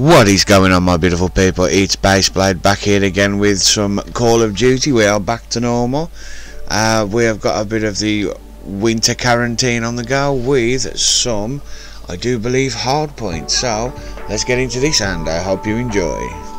What is going on my beautiful people? It's Baseblade back here again with some Call of Duty. We are back to normal. Uh, we have got a bit of the winter quarantine on the go with some, I do believe, hard points. So let's get into this and I hope you enjoy.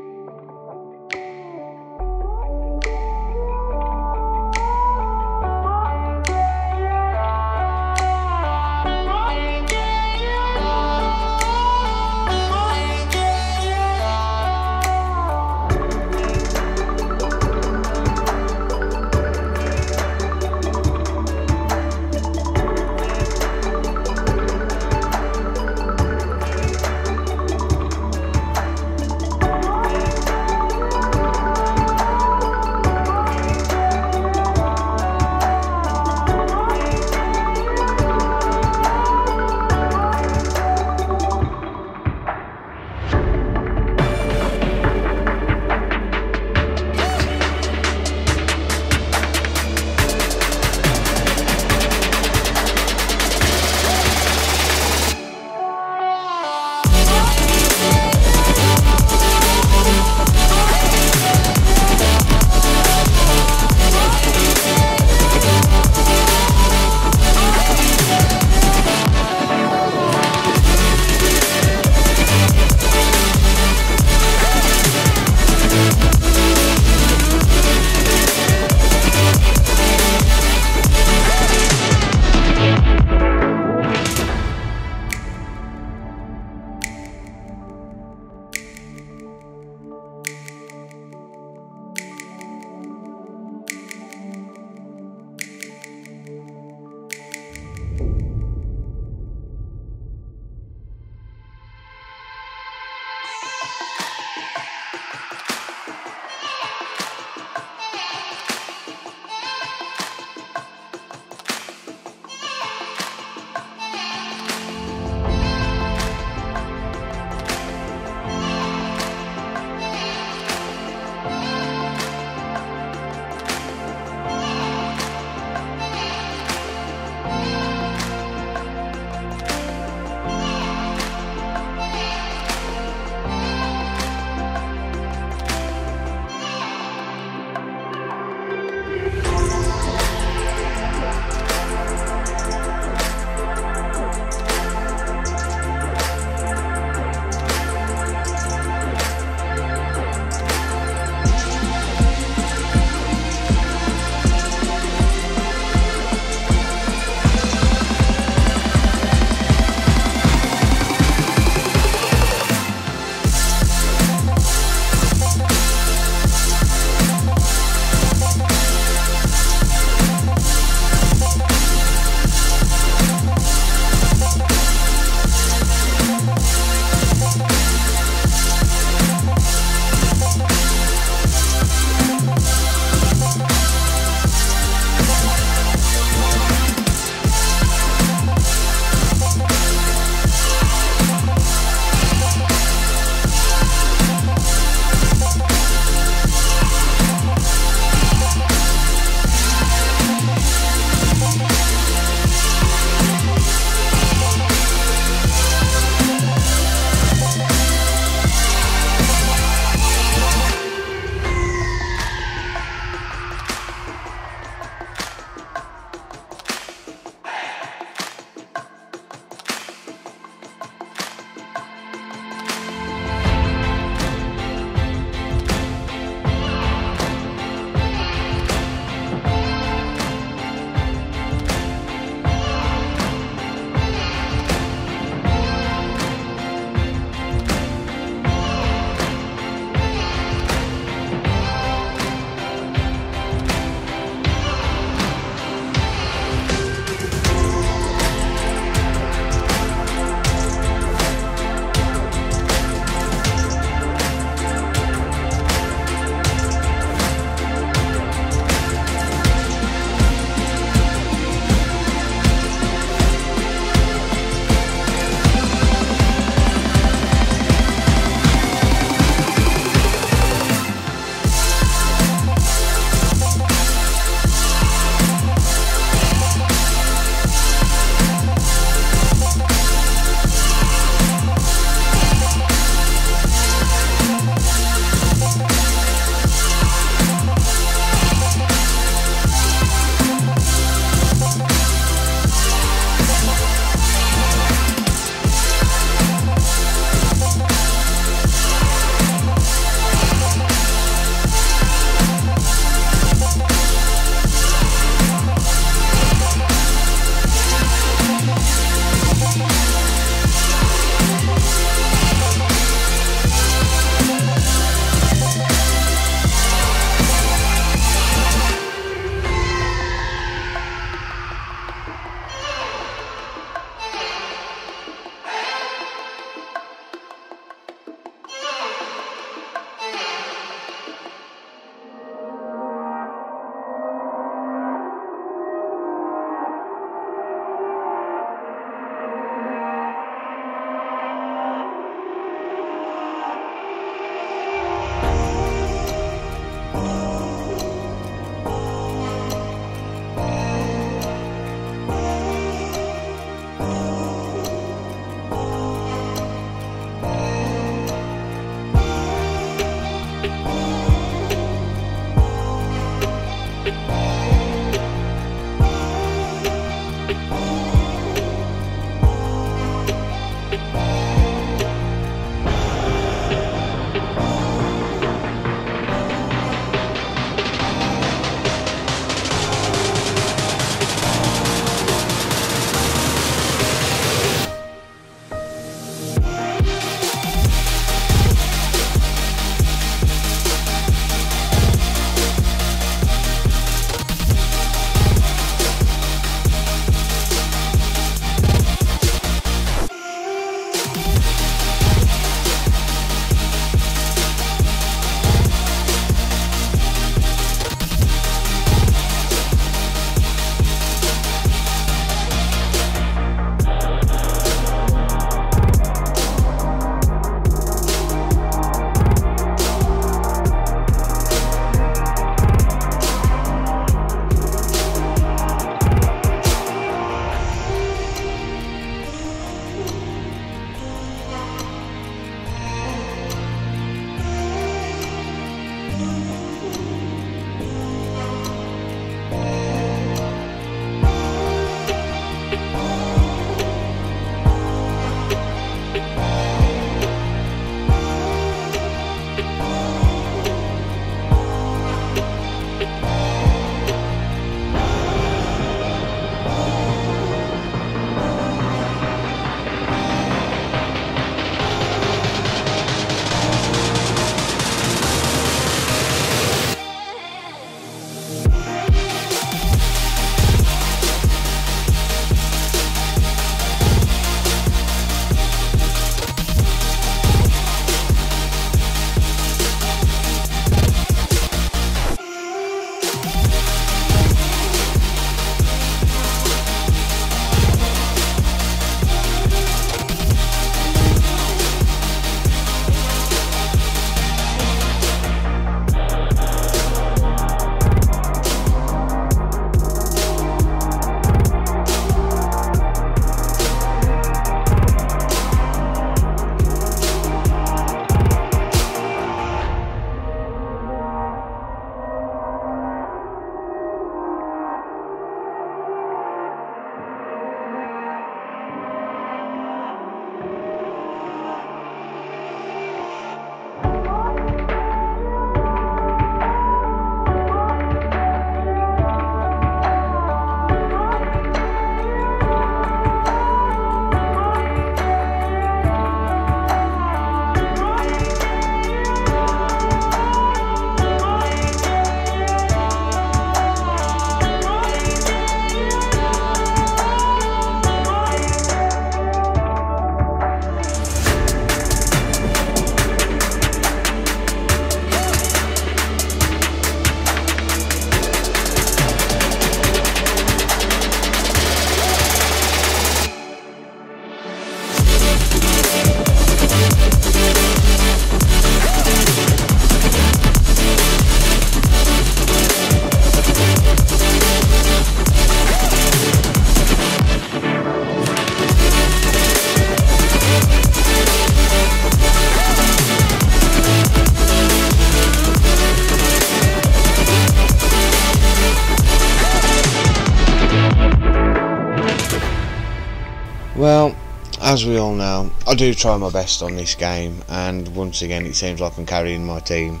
Well, as we all know, I do try my best on this game, and once again, it seems like I'm carrying my team,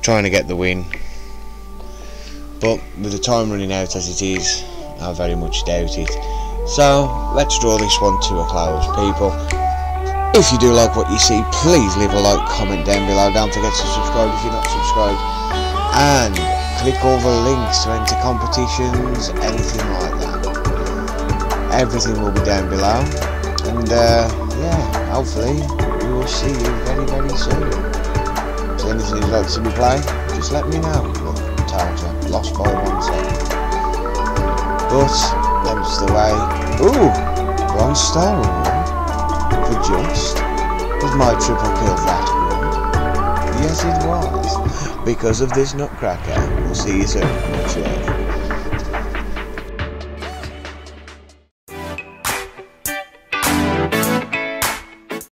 trying to get the win. But with the time running out as it is, I very much doubt it. So, let's draw this one to a close, people. If you do like what you see, please leave a like, comment down below. Don't forget to subscribe if you're not subscribed. And click all the links to enter competitions, anything like that. Everything will be down below. And uh, yeah, hopefully we will see you very, very soon. If anything you'd like to be playing, just let me know. Look, Tarja, lost by one second. But, that's the way. Ooh, one star for just. Was my triple kill that good? Yes, it was. Because of this nutcracker. We'll see you soon. Much.